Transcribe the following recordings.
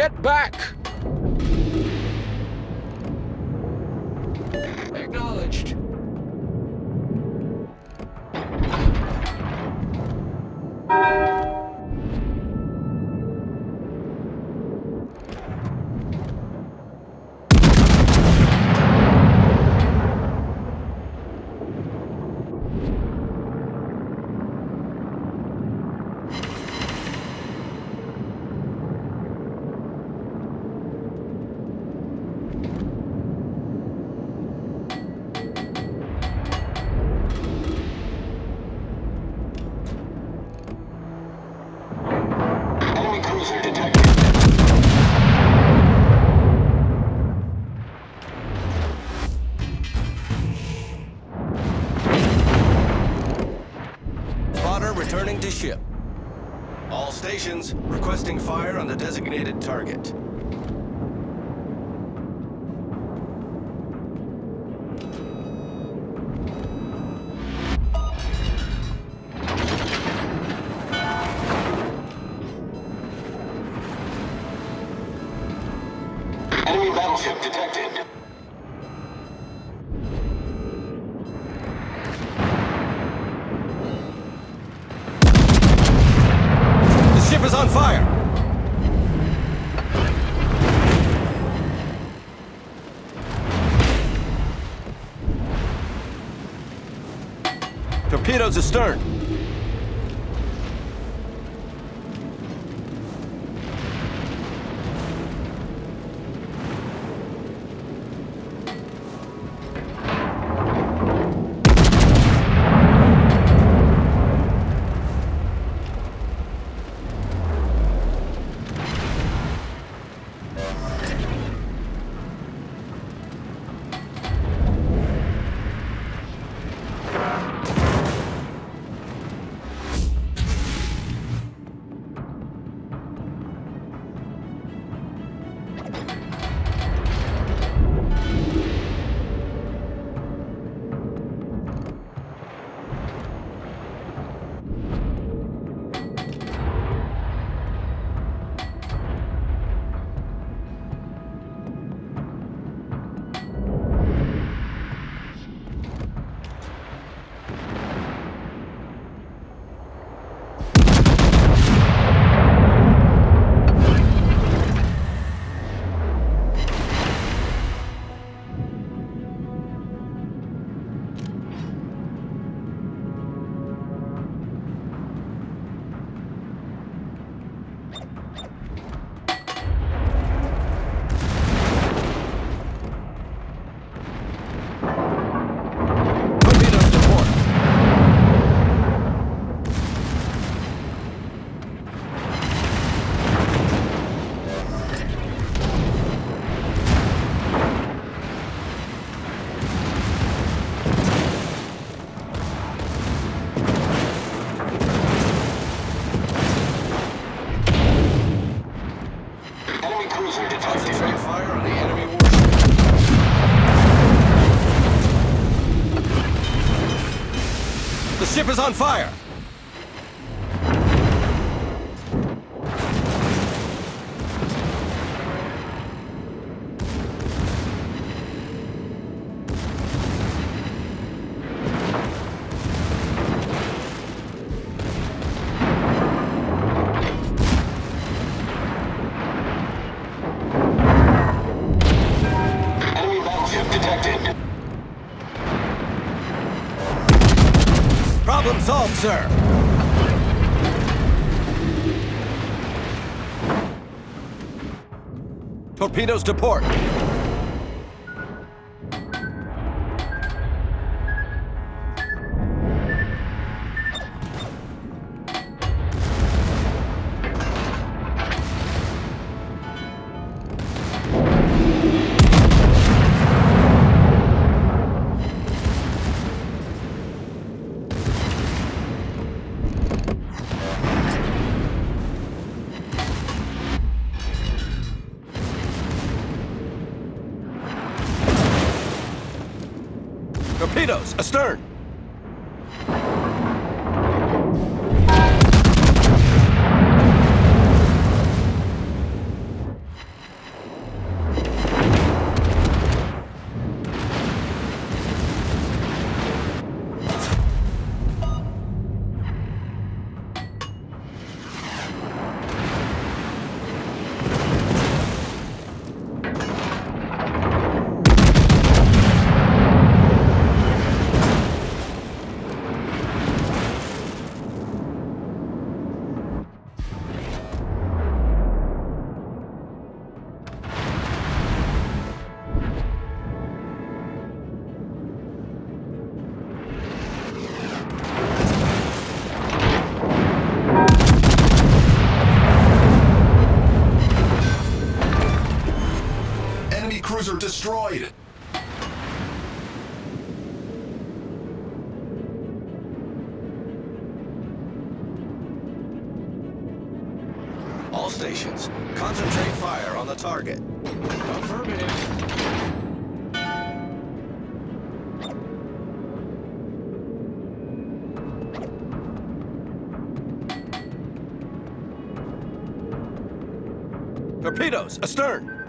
Get back! Acknowledged. Torpedoes astern. On fire! Sir! Torpedoes to port! Astern! Destroyed. All stations, concentrate fire on the target. Affirmative. Torpedoes astern!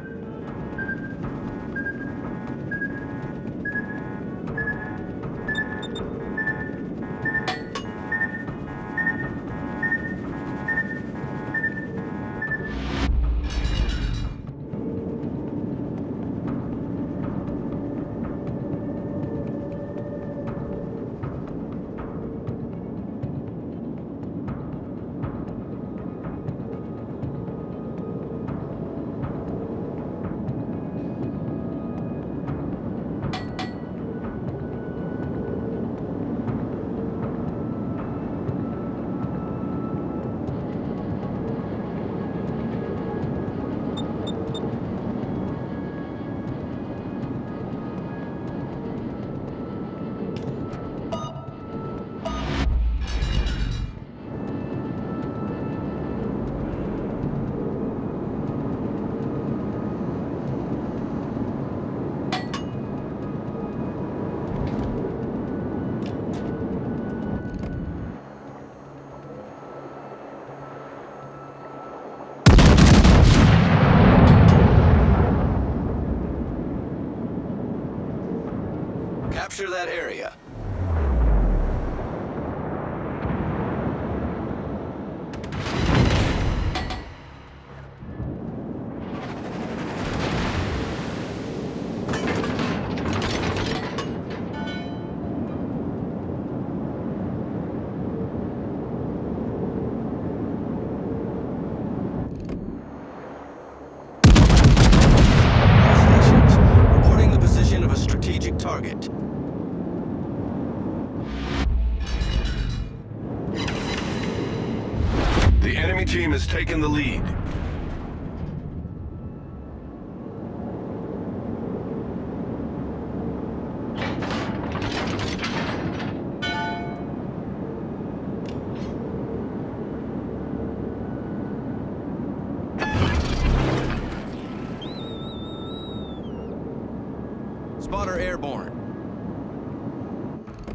Taken the lead. Spotter airborne.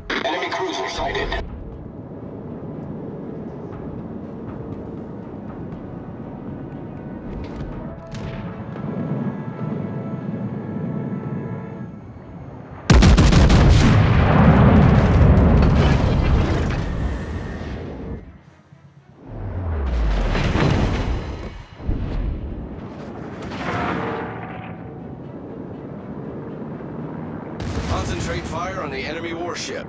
Enemy cruiser sighted. The enemy warship.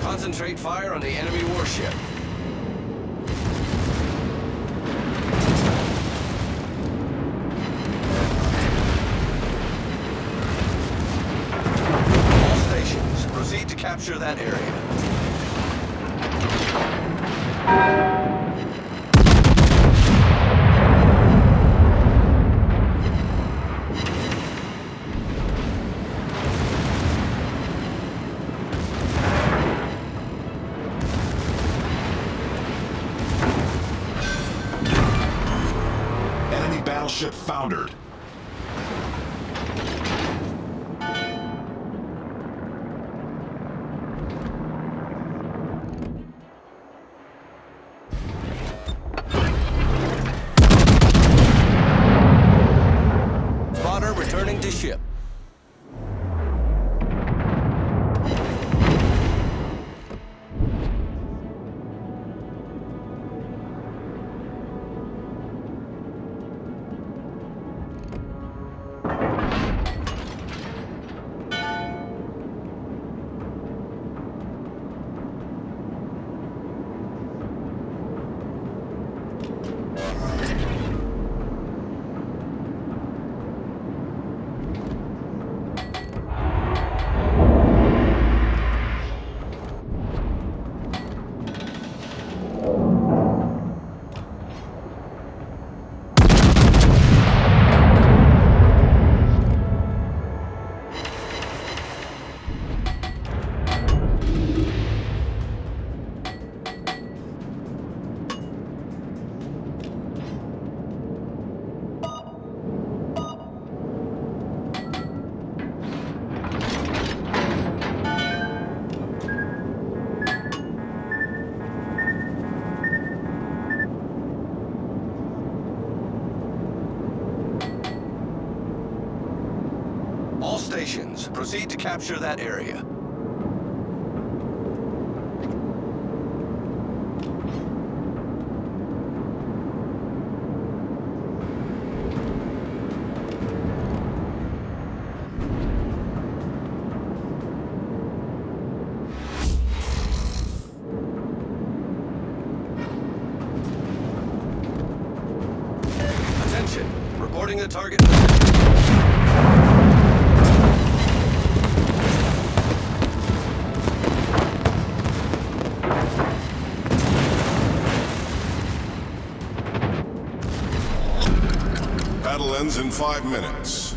Concentrate fire on the enemy warship. All stations, proceed to capture that area. Battleship. Spotter returning to ship. All proceed to capture that area. Attention, reporting the target ends in five minutes.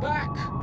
back!